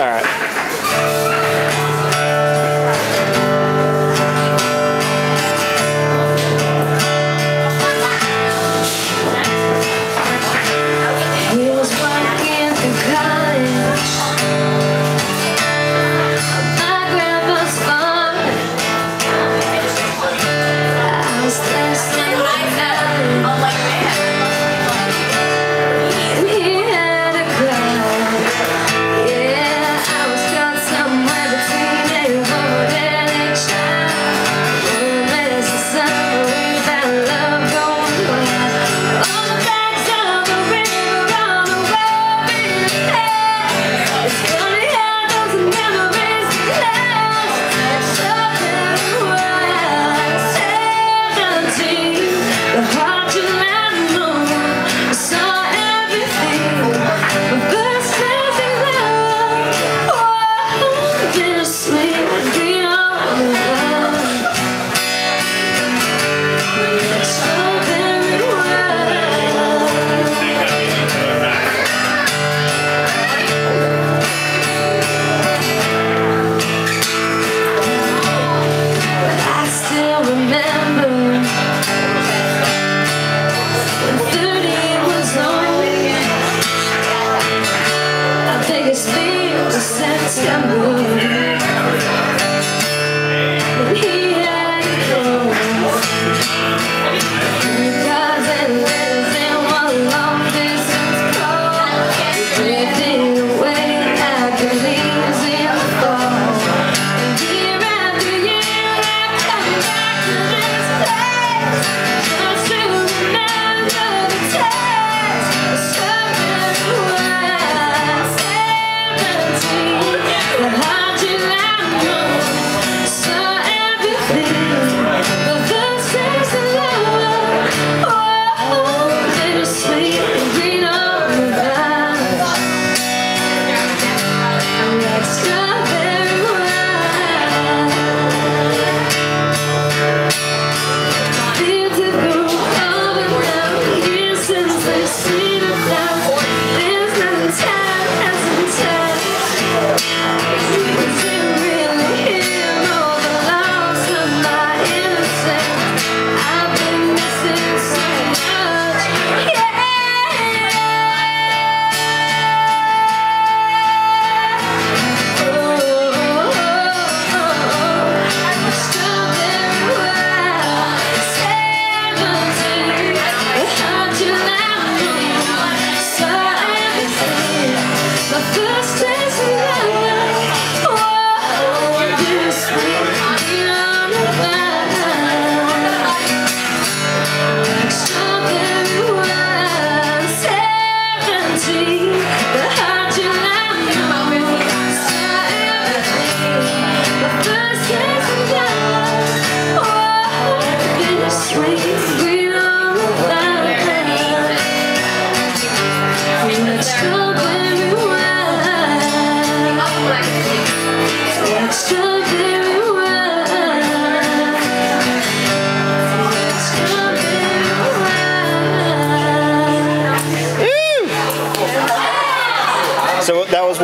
All right.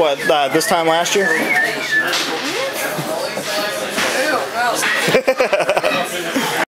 What, uh, this time last year?